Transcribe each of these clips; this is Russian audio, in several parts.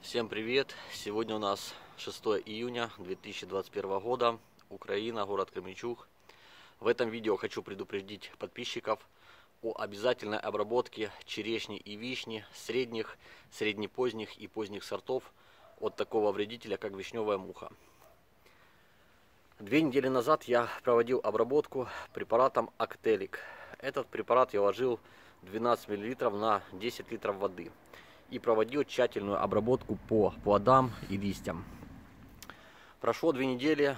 Всем привет! Сегодня у нас 6 июня 2021 года, Украина, город Кременчуг. В этом видео хочу предупредить подписчиков о обязательной обработке черешни и вишни средних, среднепоздних и поздних сортов от такого вредителя, как вишневая муха. Две недели назад я проводил обработку препаратом Актелик. Этот препарат я вложил 12 мл на 10 литров воды и проводил тщательную обработку по плодам и листьям. Прошло две недели,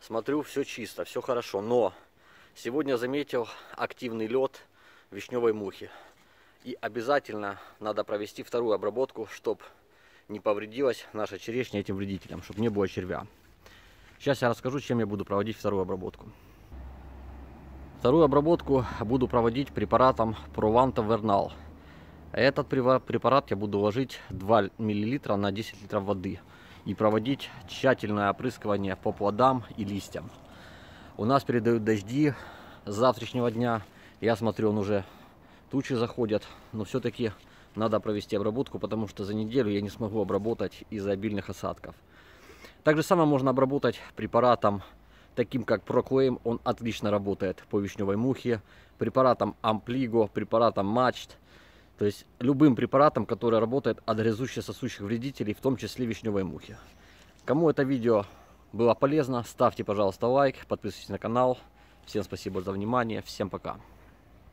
смотрю, все чисто, все хорошо, но сегодня заметил активный лед вишневой мухи. И обязательно надо провести вторую обработку, чтобы не повредилась наша черешня этим вредителем, чтобы не было червя. Сейчас я расскажу, чем я буду проводить вторую обработку. Вторую обработку буду проводить препаратом Прованта Вернал. Этот препарат я буду ложить 2 мл на 10 литров воды и проводить тщательное опрыскивание по плодам и листьям. У нас передают дожди с завтрашнего дня. Я смотрю, он уже тучи заходят, но все-таки надо провести обработку, потому что за неделю я не смогу обработать из-за обильных осадков. Также самое можно обработать препаратом, таким как Proclaim, он отлично работает по вишневой мухе, препаратом Ampligo, препаратом Мачт, то есть любым препаратом, который работает от грязуще-сосущих вредителей, в том числе вишневой мухи. Кому это видео было полезно, ставьте, пожалуйста, лайк, подписывайтесь на канал. Всем спасибо за внимание, всем пока.